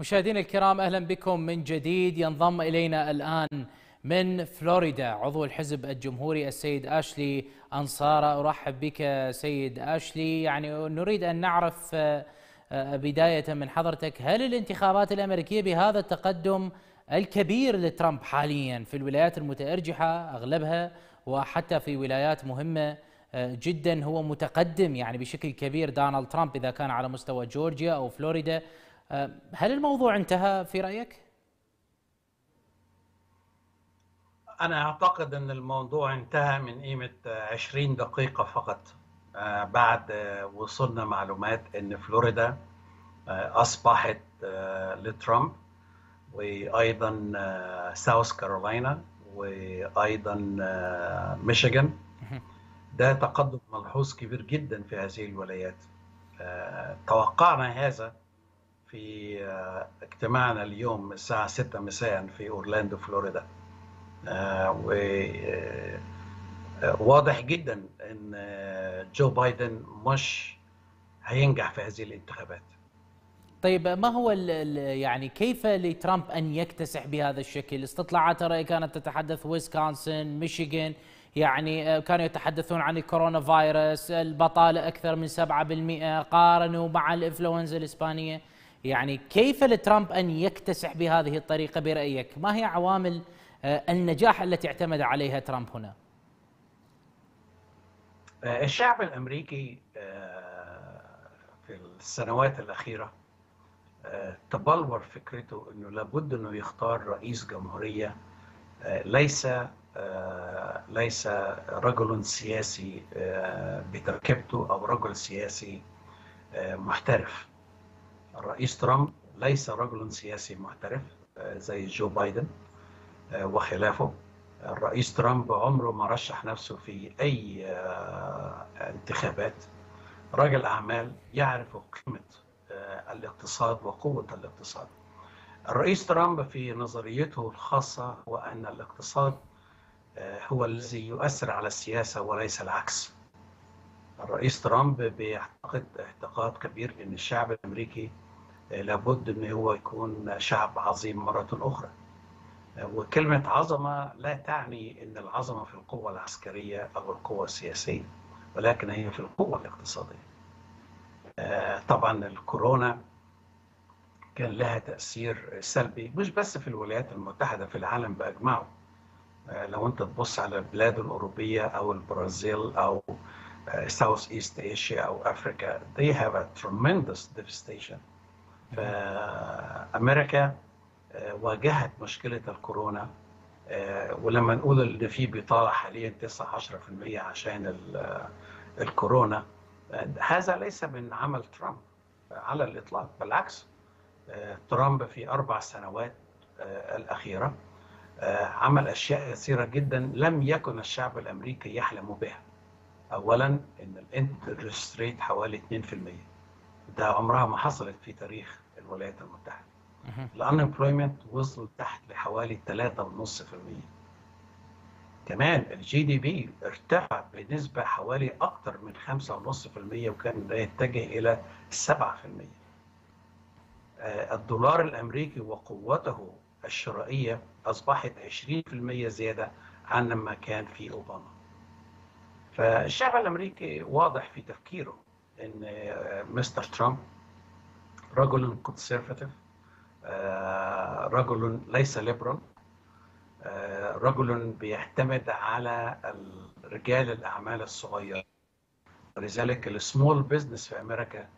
مشاهدينا الكرام أهلا بكم من جديد. ينضم إلينا الآن من فلوريدا عضو الحزب الجمهوري السيد أشلي أنصارة. أرحب بك سيد أشلي. يعني نريد أن نعرف آه، آه، بداية من حضرتك هل الانتخابات الأمريكية بهذا التقدم الكبير لترامب حاليا في الولايات المتأرجحة أغلبها وحتى في ولايات مهمة آه، جدا هو متقدم؟ يعني بشكل كبير دونالد ترامب إذا كان على مستوى جورجيا أو فلوريدا. هل الموضوع انتهى في رأيك؟ أنا أعتقد أن الموضوع انتهى من قيمة 20 دقيقة فقط آه، بعد وصلنا معلومات أن فلوريدا أصبحت لترامب وأيضا ساوث كارولاينا وأيضا ميشيغان. ده تقدم ملحوظ كبير جدا في هذه الولايات. توقعنا هذا في اجتماعنا اليوم الساعة 6 مساء في أورلاندو فلوريدا. وواضح جدا أن جو بايدن مش هينجح في هذه الانتخابات. طيب ما هو يعني كيف لترامب أن يكتسح بهذا الشكل؟ استطلاعات الراي كانت تتحدث ويسكونسن، ميشيغان، يعني كانوا يتحدثون عن الكورونا فيروس، البطالة أكثر من 7%، قارنوا مع الإنفلونزا الإسبانية، يعني كيف لترامب أن يكتسح بهذه الطريقة برأيك؟ ما هي عوامل النجاح التي اعتمد عليها ترامب هنا؟ الشعب الأمريكي في السنوات الأخيرة تبلور فكرته إنه لابد إنه يختار رئيس جمهورية ليس ليس رجل سياسي بتركيبته أو رجل سياسي محترف الرئيس ترامب ليس رجل سياسي محترف زي جو بايدن وخلافه. الرئيس ترامب عمره ما رشح نفسه في أي انتخابات. رجل أعمال يعرف قيمة الاقتصاد وقوة الاقتصاد. الرئيس ترامب في نظريته الخاصة هو أن الاقتصاد هو الذي يؤثر على السياسة وليس العكس. الرئيس ترامب بيعتقد اعتقاد كبير أن الشعب الأمريكي لابد أن هو يكون شعب عظيم مرة أخرى. وكلمة عظمة لا تعني أن العظمة في القوة العسكرية أو القوة السياسية ولكن هي في القوة الاقتصادية. طبعا الكورونا كان لها تأثير سلبي مش بس في الولايات المتحدة في العالم بأجمعه. لو أنت تبص على البلاد الأوروبية أو البرازيل أو South East Asia أو Africa they have a tremendous devastation. فأمريكا واجهت مشكلة الكورونا ولما نقول إن في بطالة حاليا 9 10% عشان الكورونا هذا ليس من عمل ترامب على الإطلاق بالعكس ترامب في أربع سنوات الأخيرة عمل أشياء كثيرة جدا لم يكن الشعب الأمريكي يحلم بها. أولا أن ال interest rate حوالي 2% ده عمرها ما حصلت في تاريخ الولايات المتحدة ال unemployment وصل تحت لحوالي 3.5% كمان ال GDP ارتفع بنسبة حوالي أكثر من 5.5% وكان يتجه إلى 7%. الدولار الأمريكي وقوته الشرائية أصبحت 20% زيادة عن لما كان في أوباما. فالشعب الأمريكي واضح في تفكيره أن مستر ترامب رجل conservative رجل ليس liberal رجل بيعتمد على رجال الأعمال الصغيرة. ولذلك ال small business في أمريكا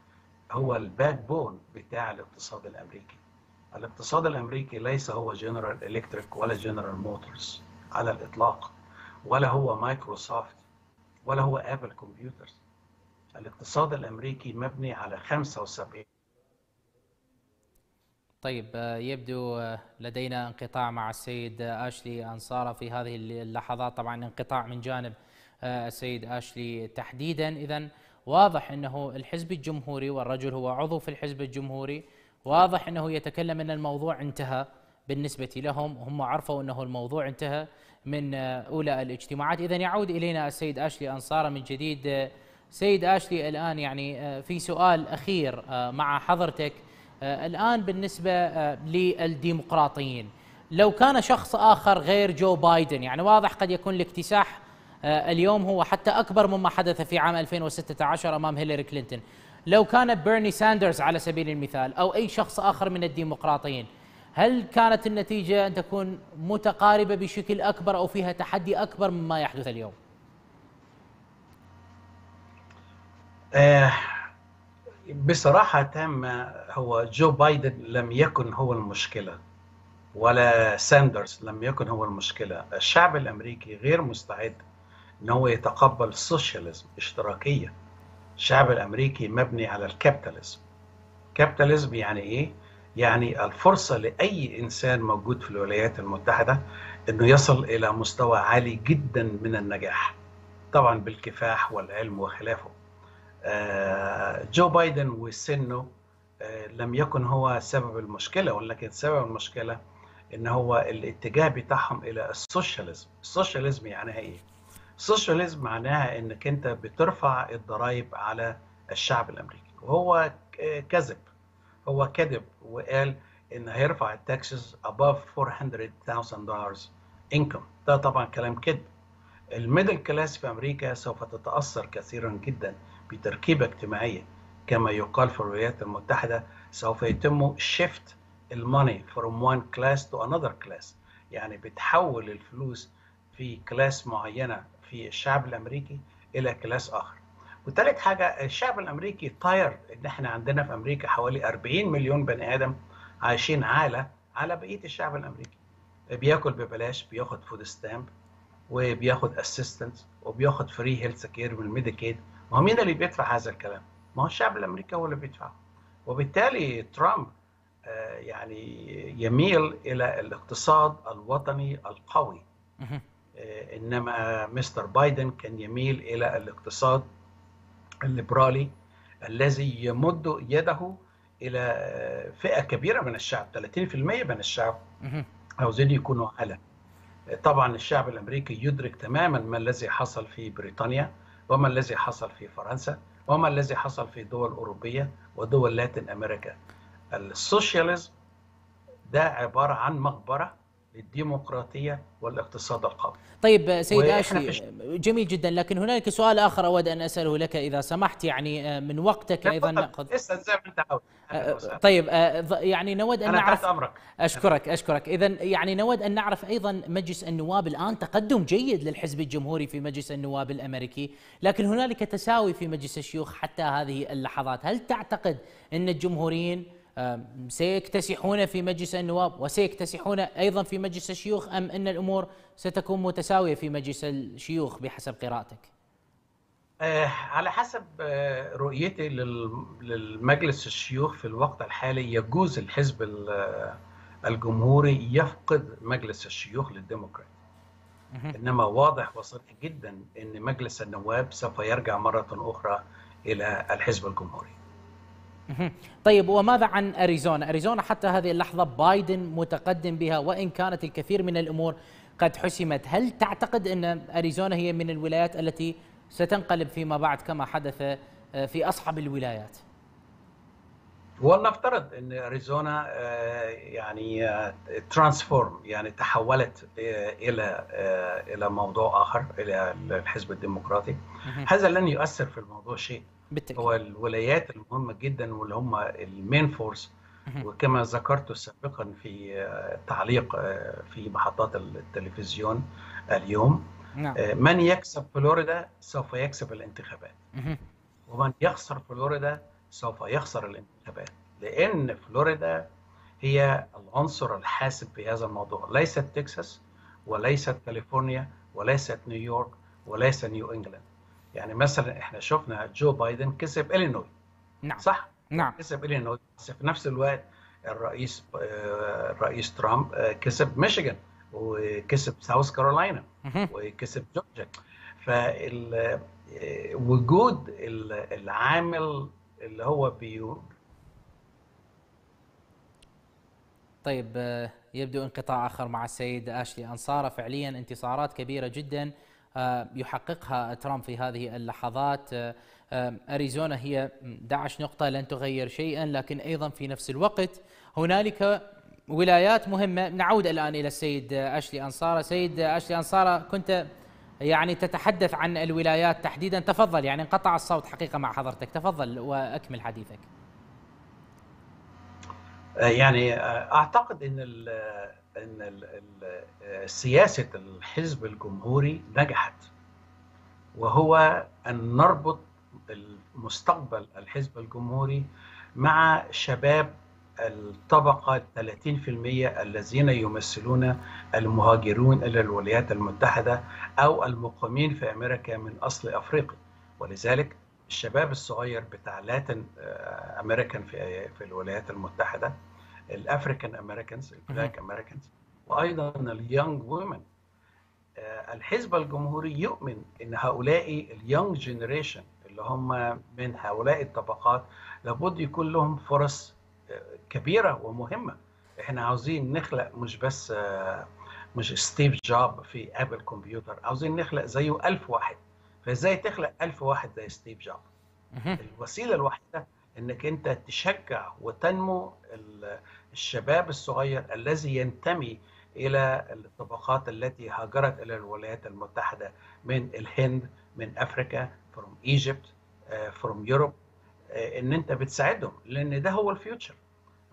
هو ال backbone بتاع الاقتصاد الأمريكي. الاقتصاد الأمريكي ليس هو General Electric ولا General Motors على الإطلاق ولا هو مايكروسوفت ولا هو Apple Computers الاقتصاد الأمريكي مبني على 75 طيب يبدو لدينا انقطاع مع السيد أشلي انصاره في هذه اللحظات. طبعا انقطاع من جانب السيد أشلي تحديدا. اذا واضح أنه الحزب الجمهوري والرجل هو عضو في الحزب الجمهوري. واضح أنه يتكلم أن الموضوع انتهى بالنسبة لهم. هم عرفوا أنه الموضوع انتهى من أولى الاجتماعات. اذا يعود إلينا السيد أشلي انصاره من جديد سيد آشلي الآن يعني في سؤال أخير مع حضرتك الآن بالنسبة للديمقراطيين لو كان شخص آخر غير جو بايدن يعني واضح قد يكون الاكتساح اليوم هو حتى أكبر مما حدث في عام 2016 أمام هيلاري كلينتون لو كان بيرني ساندرز على سبيل المثال أو أي شخص آخر من الديمقراطيين هل كانت النتيجة أن تكون متقاربة بشكل أكبر أو فيها تحدي أكبر مما يحدث اليوم؟ آه بصراحة تامة هو جو بايدن لم يكن هو المشكلة ولا ساندرز لم يكن هو المشكلة. الشعب الأمريكي غير مستعد أن هو يتقبل ال socialism اشتراكية. الشعب الأمريكي مبني على ال capitalism capitalism يعني إيه؟ يعني الفرصة لأي إنسان موجود في الولايات المتحدة أنه يصل إلى مستوى عالي جدا من النجاح. طبعا بالكفاح والعلم وخلافه. جو بايدن وسنه لم يكن هو سبب المشكلة ولكن سبب المشكلة إن هو الاتجاه بتاعهم إلى ال socialism. ال socialism يعني إيه؟ ال socialism معناها إنك أنت بترفع الضرائب على الشعب الأمريكي. وهو كذب. هو كذب وقال إن هيرفع ال taxes above 400,000 دولار انكم ده طبعا كلام كذب. ال middle class في أمريكا سوف تتأثر كثيرا جدا. بتركيبة اجتماعية كما يقال في الولايات المتحدة سوف يتم shift ال money from one class to another class. يعني بتحول الفلوس في class معينة في الشعب الأمريكي إلى class آخر. وثالث حاجة الشعب الأمريكي طاير إن إحنا عندنا في أمريكا حوالي 40 مليون بني آدم عايشين عاله على بقية الشعب الأمريكي. بياكل ببلاش بياخد food stamp وبياخد assistance وبياخد free health care من الميديكيد ما هو مين اللي بيدفع هذا الكلام؟ ما هو الشعب الأمريكي هو اللي بيدفع. وبالتالي ترامب يعني يميل إلى الاقتصاد الوطني القوي. إنما Mr. بايدن كان يميل إلى الاقتصاد الليبرالي الذي يمد يده إلى فئة كبيرة من الشعب 30% من الشعب. عاوزين يكونوا على. طبعا الشعب الأمريكي يدرك تماما ما الذي حصل في بريطانيا. وما الذي حصل في فرنسا وما الذي حصل في دول أوروبية ودول لاتين أمريكا. السوشياليزم ده عبارة عن مقبرة للديمقراطية والاقتصاد القوي. طيب سيد اشلي جميل جدا لكن هنالك سؤال آخر أود أن أسأله لك إذا سمحت يعني من وقتك أيضا نأخذ. اسأل زي ما أنت عاوز. طيب يعني نود أن نعرف أمرك. أشكرك أشكرك. اذا يعني نود أن نعرف أيضا مجلس النواب الآن تقدم جيد للحزب الجمهوري في مجلس النواب الأمريكي لكن هنالك تساوي في مجلس الشيوخ حتى هذه اللحظات. هل تعتقد أن الجمهوريين سيكتسحون في مجلس النواب وسيكتسحون أيضا في مجلس الشيوخ أم أن الأمور ستكون متساوية في مجلس الشيوخ بحسب قراءتك؟ آه على حسب آه رؤيتي للمجلس الشيوخ في الوقت الحالي يجوز الحزب الجمهوري يفقد مجلس الشيوخ للديمقراط إنما واضح وصريح جدا إن مجلس النواب سوف يرجع مرة أخرى إلى الحزب الجمهوري. طيب وماذا عن أريزونا؟ أريزونا حتى هذه اللحظة بايدن متقدم بها وإن كانت الكثير من الأمور قد حسمت، هل تعتقد أن أريزونا هي من الولايات التي ستنقلب فيما بعد كما حدث في اصعب الولايات؟ ولنفترض أن أريزونا يعني transform يعني تحولت إلى إلى موضوع آخر إلى الحزب الديمقراطي. هذا لن يؤثر في الموضوع شيء. بالتأكيد. هو الولايات المهمة جدا واللي هم ال main force وكما ذكرت سابقا في تعليق في محطات التلفزيون اليوم نعم. من يكسب فلوريدا سوف يكسب الانتخابات. ومن يخسر فلوريدا سوف يخسر الانتخابات. لأن فلوريدا هي العنصر الحاسم في هذا الموضوع. ليست تكساس وليست كاليفورنيا وليست نيويورك وليس نيو إنجلاند. يعني مثلا إحنا شفنا جو بايدن كسب الينوي نعم. صح؟ نعم. كسب الينوي بس في نفس الوقت الرئيس الرئيس ترامب كسب ميشيغان وكسب ساوث كارولاينا وكسب جورجيا فال وجود العامل اللي هو بيو طيب يبدو انقطاع آخر مع السيد أشلي أنصارة. فعليا انتصارات كبيرة جدا. يحققها ترامب في هذه اللحظات. أريزونا هي 11 نقطة لن تغير شيئا لكن أيضا في نفس الوقت هنالك ولايات مهمة. نعود الآن إلى السيد أشلي أنصارة. سيد أشلي أنصارة كنت يعني تتحدث عن الولايات تحديدا. تفضل يعني انقطع الصوت حقيقة مع حضرتك. تفضل وأكمل حديثك. يعني أعتقد إن ال إن سياسة الحزب الجمهوري نجحت وهو أن نربط المستقبل الحزب الجمهوري مع شباب الطبقة 30% الذين يمثلون المهاجرون إلى الولايات المتحدة أو المقيمين في أمريكا من أصل أفريقي. ولذلك الشباب الصغير بتاع لاتن أمريكان في الولايات المتحدة ال African Americans ال Black Americans وأيضا ال young women. الحزب الجمهوري يؤمن أن هؤلاء ال young generation اللي هم من هؤلاء الطبقات لابد يكون لهم فرص كبيرة ومهمة. إحنا عاوزين نخلق مش بس مش ستيف جوب في أبل كمبيوتر عاوزين نخلق زيه ألف واحد. فإزاي تخلق ألف واحد زي ستيف جوب؟ الوسيلة الوحيدة إنك أنت تشجع وتنمو الشباب الصغير الذي ينتمي إلى الطبقات التي هاجرت إلى الولايات المتحدة من الهند من أفريكا from Egypt from Europe إن أنت بتساعدهم لأن ده هو ال future.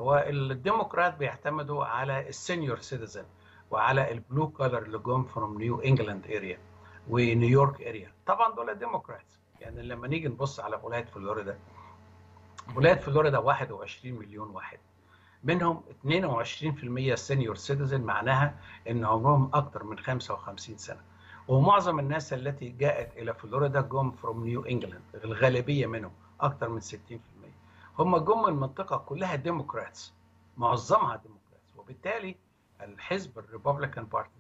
هو الديمقراط بيعتمدوا على ال senior citizen وعلى ال blue collar اللي جم from New England area و New York area طبعا دول ديمقراط يعني لما نيجي نبص على ولاية فلوريدا ولاية فلوريدا 21 مليون واحد. منهم 22% senior citizen معناها إن عمرهم أكثر من 55 سنة. ومعظم الناس التي جاءت إلى فلوريدا جم from New England الغالبية منهم أكثر من 60% هم جم من منطقة كلها Democrats معظمها Democrats وبالتالي الحزب ال Republican Party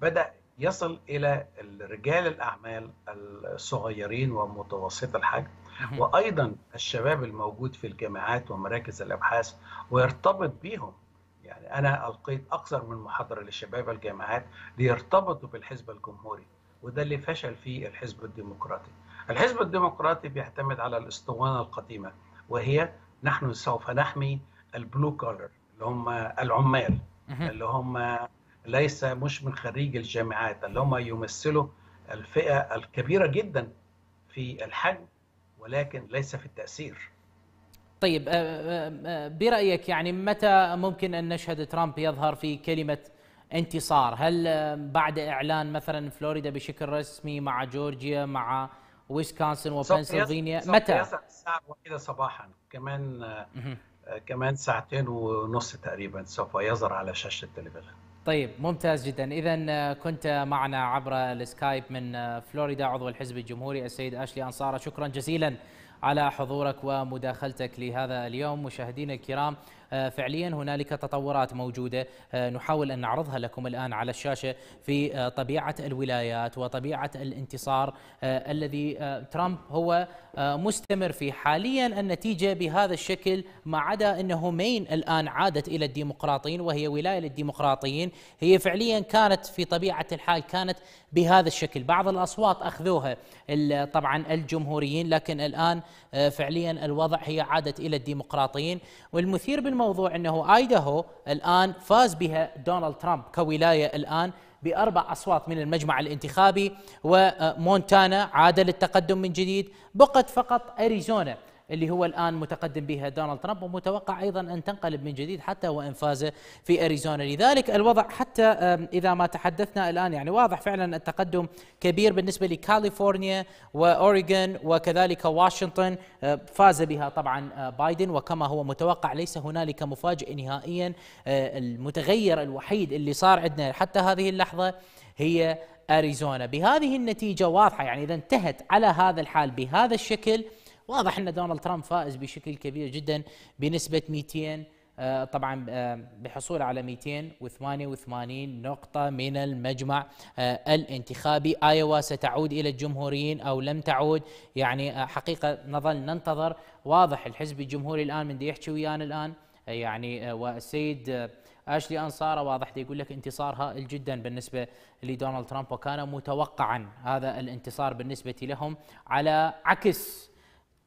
بدأ يصل إلى رجال الأعمال الصغيرين ومتوسط الحجم وأيضا الشباب الموجود في الجامعات ومراكز الأبحاث ويرتبط بيهم. يعني أنا ألقيت أكثر من محاضرة لشباب الجامعات ليرتبطوا بالحزب الجمهوري وده اللي فشل فيه الحزب الديمقراطي. الحزب الديمقراطي بيعتمد على الأسطوانة القديمة وهي نحن سوف نحمي البلو كولر اللي هم العمال اللي هم ليس مش من خريج الجامعات اللي هم يمثلوا الفئة الكبيرة جدا في الحجم ولكن ليس في التأثير. طيب برأيك يعني متى ممكن أن نشهد ترامب يظهر في كلمة انتصار؟ هل بعد إعلان مثلا فلوريدا بشكل رسمي مع جورجيا مع ويسكونسن وبنسلفانيا متى؟ الساعة واحدة صباحا كمان كمان ساعتين ونص تقريبا سوف يظهر على شاشة التلفزيون. طيب ممتاز جدا. اذا كنت معنا عبر السكايب من فلوريدا عضو الحزب الجمهوري السيد أشلي أنصارة. شكرا جزيلا على حضورك ومداخلتك لهذا اليوم. مشاهدينا الكرام فعليا هنالك تطورات موجودة. نحاول أن نعرضها لكم الآن على الشاشة في طبيعة الولايات وطبيعة الانتصار الذي ترامب هو مستمر فيه. حاليا النتيجة بهذا الشكل ما عدا أنه مين الآن عادت إلى الديمقراطيين وهي ولاية للديمقراطيين هي فعليا كانت في طبيعة الحال كانت بهذا الشكل. بعض الأصوات أخذوها طبعا الجمهوريين لكن الآن فعليا الوضع هي عادت إلى الديمقراطيين. والمثير بالموضوع أنه آيداهو الآن فاز بها دونالد ترامب كولاية الآن بأربع أصوات من المجمع الانتخابي ومونتانا عاد للتقدم من جديد بقت فقط أريزونا. اللي هو الآن متقدم بها دونالد ترامب ومتوقع أيضا أن تنقلب من جديد حتى وإن فاز في أريزونا. لذلك الوضع حتى إذا ما تحدثنا الآن يعني واضح فعلا التقدم كبير بالنسبة لكاليفورنيا وأوريغون وكذلك واشنطن. فاز بها طبعا بايدن. وكما هو متوقع ليس هنالك مفاجئ نهائيا المتغير الوحيد اللي صار عندنا حتى هذه اللحظة هي أريزونا. بهذه النتيجة واضحة يعني إذا انتهت على هذا الحال بهذا الشكل واضح إن دونالد ترامب فائز بشكل كبير جدا بنسبة 200 طبعا بحصول على 288 نقطة من المجمع الانتخابي. آيوا ستعود إلى الجمهوريين أو لم تعود؟ يعني حقيقة نظل ننتظر. واضح الحزب الجمهوري الآن من ديحكي ويانا الآن يعني والسيد أشلي أنصارة واضح يقول لك انتصار هائل جدا بالنسبة لدونالد ترامب وكان متوقعا هذا الانتصار بالنسبة لهم على عكس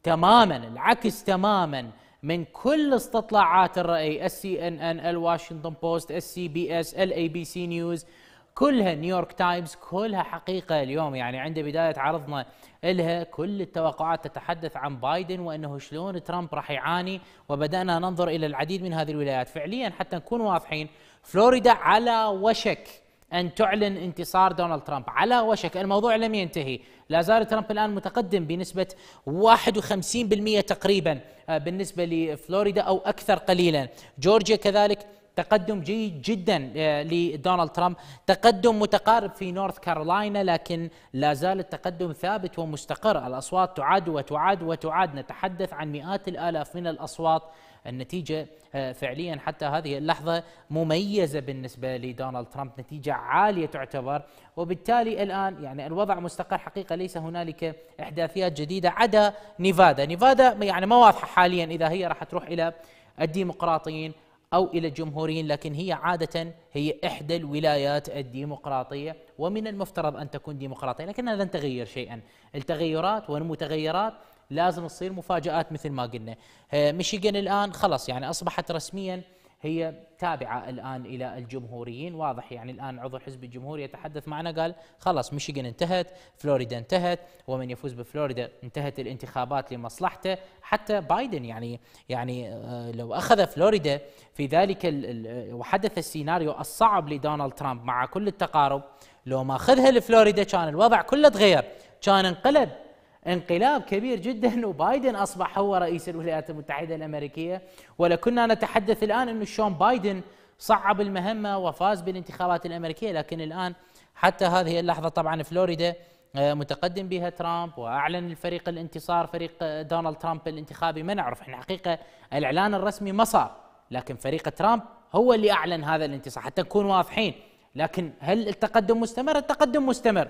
تماما العكس تماما من كل استطلاعات الرأي ال CNN الواشنطن بوست ال CBS ال ABC News كلها نيويورك تايمز كلها حقيقة اليوم. يعني عند بداية عرضنا لها كل التوقعات تتحدث عن بايدن وأنه شلون ترامب راح يعاني وبدأنا ننظر إلى العديد من هذه الولايات. فعليا حتى نكون واضحين فلوريدا على وشك. أن تعلن انتصار دونالد ترامب. على وشك الموضوع لم ينتهي. لا زال ترامب الآن متقدم بنسبة 51% تقريبا آه، بالنسبة لفلوريدا أو أكثر قليلا. جورجيا كذلك تقدم جيد جدا آه، لدونالد ترامب. تقدم متقارب في نورث كارولاينا لكن لا زال التقدم ثابت ومستقر. الأصوات تعاد وتعاد وتعاد نتحدث عن مئات الآلاف من الأصوات النتيجة آه، فعليا حتى هذه اللحظة مميزة بالنسبة لدونالد ترامب نتيجة عالية تعتبر. وبالتالي الآن يعني الوضع مستقر حقيقة ليس هنالك إحداثيات جديدة عدا نيفادا. نيفادا يعني ما واضحة حاليا إذا هي راح تروح إلى الديمقراطيين أو إلى الجمهوريين لكن هي عادة هي إحدى الولايات الديمقراطية. ومن المفترض أن تكون ديمقراطية لكنها لن تغير شيئا. التغيرات والمتغيرات لازم تصير مفاجآت مثل ما قلنا. آه، ميشيغان الآن خلص يعني أصبحت رسميا هي تابعة الآن إلى الجمهوريين. واضح يعني الآن عضو حزب الجمهوري يتحدث معنا قال خلاص ميشيغان انتهت فلوريدا انتهت ومن يفوز بفلوريدا انتهت الانتخابات لمصلحته. حتى بايدن يعني يعني آه، لو أخذ فلوريدا في ذلك وحدث السيناريو الصعب لدونالد ترامب مع كل التقارب لو ما أخذها لفلوريدا كان الوضع كله تغير كان انقلب. انقلاب كبير جدا وبايدن أصبح هو رئيس الولايات المتحدة الأمريكية. ولكنا نتحدث الآن إنه شلون بايدن صعب المهمة وفاز بالانتخابات الأمريكية. لكن الآن حتى هذه اللحظة طبعا فلوريدا آه، متقدم بها ترامب وأعلن الفريق الانتصار فريق آه، دونالد ترامب الانتخابي. ما نعرف إحنا حقيقة الإعلان الرسمي ما صار لكن فريق ترامب هو اللي أعلن هذا الانتصار حتى نكون واضحين. لكن هل التقدم مستمر؟ التقدم مستمر.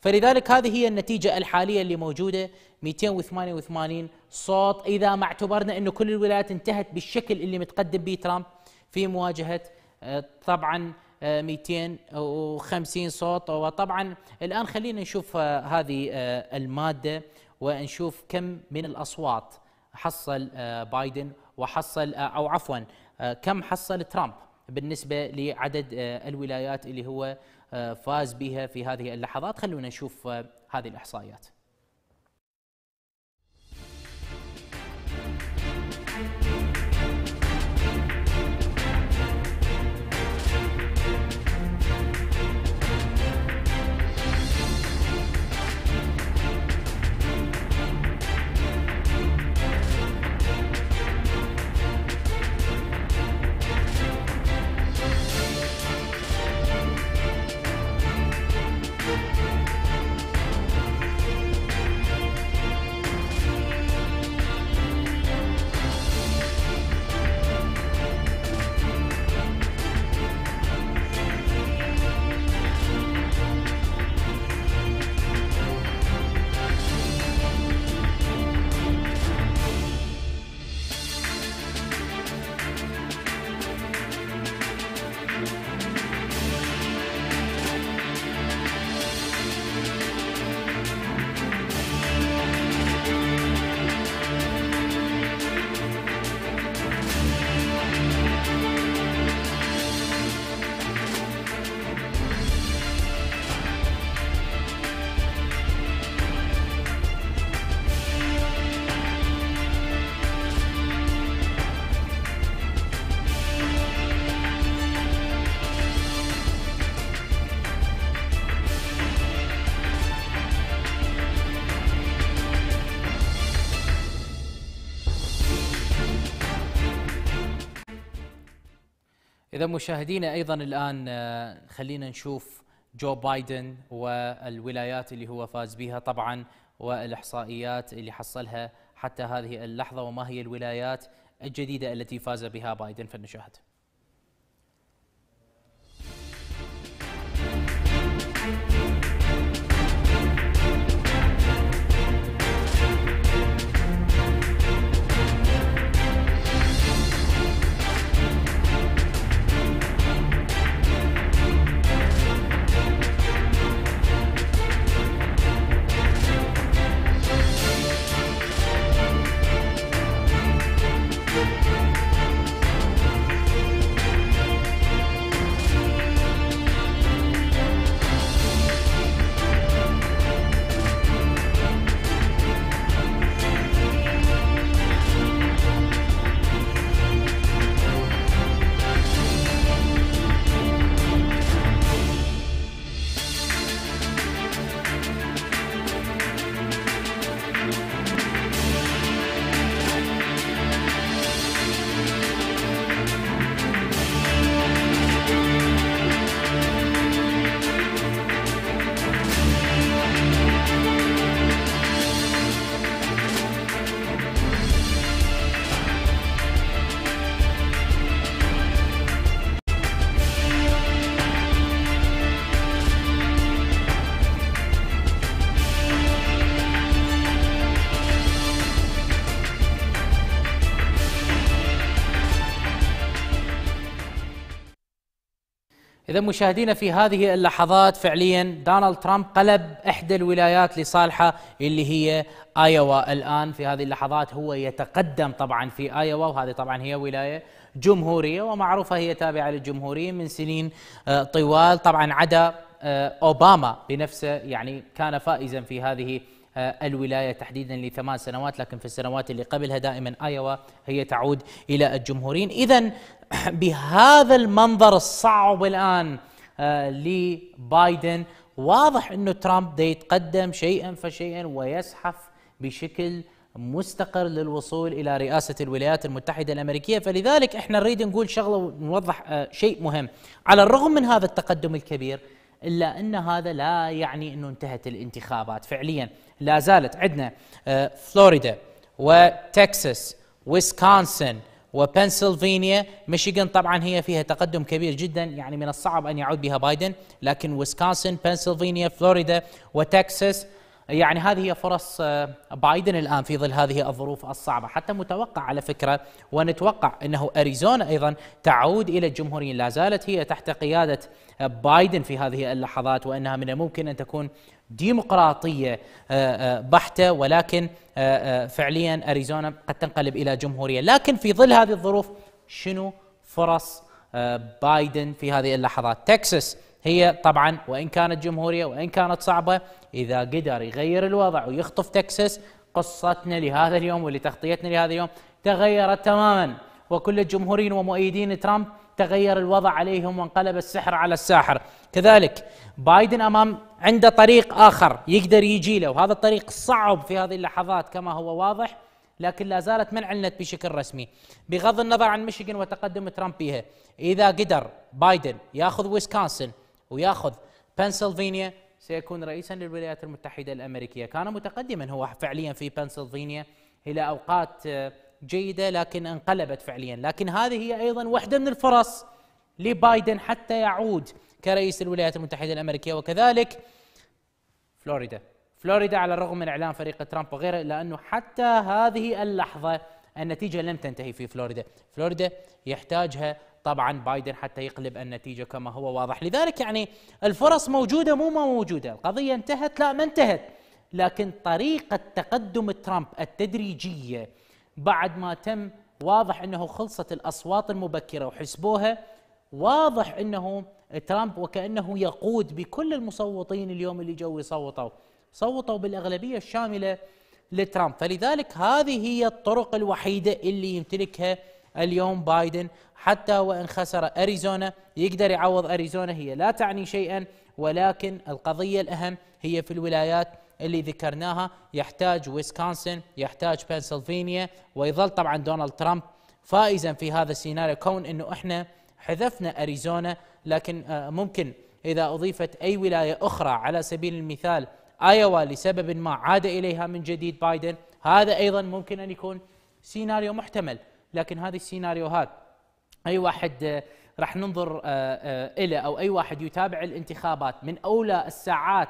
فلذلك هذه هي النتيجة الحالية اللي موجودة. 288 صوت. إذا ما اعتبرنا أنه كل الولايات انتهت بالشكل اللي متقدم به ترامب في مواجهة آه، طبعا 250 آه، صوت. وطبعا الآن خلينا نشوف آه، هذه المادة ونشوف كم من الأصوات حصل بايدن وحصل أو عفوا كم حصل ترامب بالنسبة لعدد الولايات اللي هو فاز بها في هذه اللحظات. خلونا نشوف آه، هذه الإحصائيات. إذا مشاهدينا أيضا الآن آه، خلينا نشوف جو بايدن والولايات اللي هو فاز بها طبعا والإحصائيات اللي حصلها حتى هذه اللحظة وما هي الولايات الجديدة التي فاز بها بايدن. فلنشاهد. إذا مشاهدينا في هذه اللحظات فعليا دونالد ترامب قلب إحدى الولايات لصالحه اللي هي آيوا الآن في هذه اللحظات هو يتقدم طبعا في آيوا وهذه طبعا هي ولاية جمهورية ومعروفة هي تابعة للجمهورية من سنين آه، طوال. طبعا عدا آه، أوباما بنفسه يعني كان فائزا في هذه الولاية تحديدا لثمان سنوات لكن في السنوات اللي قبلها دائما آيوا هي تعود إلى الجمهوريين إذا بهذا المنظر الصعب الآن آه، لبايدن واضح أنه ترامب دا يتقدم شيئا فشيئا ويزحف بشكل مستقر للوصول إلى رئاسة الولايات المتحدة الأمريكية. فلذلك إحنا نريد نقول شغلة ونوضح آه، شيء مهم. على الرغم من هذا التقدم الكبير إلا أن هذا لا يعني أنه انتهت الانتخابات. فعليا لا زالت. عندنا آه، فلوريدا وتكساس ويسكونسن وبنسلفانيا. ميشيغان طبعا هي فيها تقدم كبير جدا يعني من الصعب أن يعود بها بايدن لكن ويسكونسن بنسلفانيا فلوريدا وتكساس يعني هذه هي فرص آه، بايدن الآن في ظل هذه الظروف الصعبة. حتى متوقع على فكرة ونتوقع إنه أريزونا أيضا تعود إلى الجمهوريين. لا زالت هي تحت قيادة بايدن في هذه اللحظات وإنها من الممكن أن تكون ديمقراطية آه، آه، بحتة. ولكن فعليا أريزونا قد تنقلب إلى جمهورية. لكن في ظل هذه الظروف شنو فرص بايدن في هذه اللحظات؟ تكساس هي طبعا وإن كانت جمهورية وإن كانت صعبة إذا قدر يغير الوضع ويخطف تكساس قصتنا لهذا اليوم ولتغطيتنا لهذا اليوم تغيرت تماما. وكل الجمهوريين ومؤيدين ترامب تغير الوضع عليهم وانقلب السحر على الساحر. كذلك بايدن أمام عنده طريق آخر يقدر يجي له. وهذا الطريق صعب في هذه اللحظات كما هو واضح لكن لا زالت من اعلنت بشكل رسمي. بغض النظر عن ميشيغان وتقدم ترامب بها إذا قدر بايدن ياخذ ويسكونسن وياخذ بنسلفانيا سيكون رئيسا للولايات المتحدة الأمريكية. كان متقدما هو فعليا في بنسلفانيا إلى أوقات جيدة لكن انقلبت فعليا. لكن هذه هي أيضا واحدة من الفرص لبايدن حتى يعود كرئيس الولايات المتحدة الأمريكية. وكذلك فلوريدا. فلوريدا على الرغم من إعلان فريق ترامب وغيره إلا أنه حتى هذه اللحظة النتيجة لم تنتهي في فلوريدا. فلوريدا يحتاجها طبعا بايدن حتى يقلب النتيجة كما هو واضح. لذلك يعني الفرص موجودة مو ما موجودة. القضية انتهت؟ لا ما انتهت. لكن طريقة تقدم ترامب التدريجية بعد ما تم واضح إنه خلصت الأصوات المبكرة وحسبوها واضح إنه ترامب وكأنه يقود بكل المصوتين اليوم اللي جو يصوتوا صوتوا بالأغلبية الشاملة لترامب. فلذلك هذه هي الطرق الوحيدة اللي يمتلكها اليوم بايدن حتى وإن خسر أريزونا يقدر يعوض أريزونا. هي لا تعني شيئا ولكن القضية الأهم هي في الولايات اللي ذكرناها. يحتاج ويسكونسن يحتاج بنسلفانيا ويظل طبعا دونالد ترامب فائزا في هذا السيناريو. كون إنه إحنا حذفنا أريزونا لكن آه، ممكن إذا أضيفت أي ولاية أخرى على سبيل المثال ايوا لسبب ما عاد إليها من جديد بايدن هذا أيضا ممكن أن يكون سيناريو محتمل. لكن هذه السيناريوهات أي واحد آه، راح ننظر آه، آه، إلى أو أي واحد يتابع الانتخابات من أولى الساعات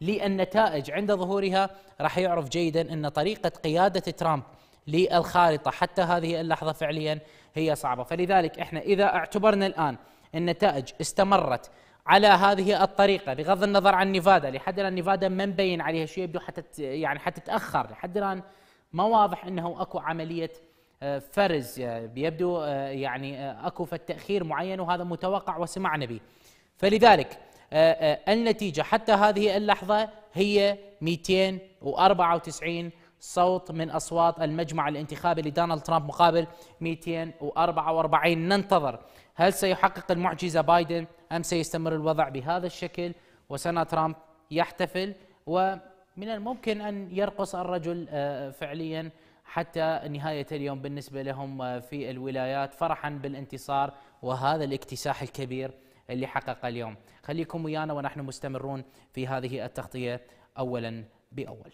للنتائج عند ظهورها راح يعرف جيدا أن طريقة قيادة ترامب للخارطة حتى هذه اللحظة فعليا هي صعبة. فلذلك إحنا إذا اعتبرنا الآن النتائج استمرت على هذه الطريقة بغض النظر عن نيفادا لحد الآن نيفادا ما مبين عليها شيء يبدو حتى يعني حتى تأخر لحد الآن ما واضح أنه أكو عملية فرز بيبدو آه، يعني آه، أكو في التأخير معين وهذا متوقع وسمعنا به فلذلك آه، النتيجة حتى هذه اللحظة هي 294 صوت من أصوات المجمع الانتخابي لدونالد ترامب مقابل 244 ننتظر هل سيحقق المعجزة بايدن أم سيستمر الوضع بهذا الشكل؟ وسنة ترامب يحتفل ومن الممكن أن يرقص الرجل فعليا. حتى نهاية اليوم بالنسبة لهم في الولايات فرحا بالانتصار وهذا الاكتساح الكبير اللي حقق اليوم. خليكم ويانا ونحن مستمرون في هذه التغطية أولا بأول.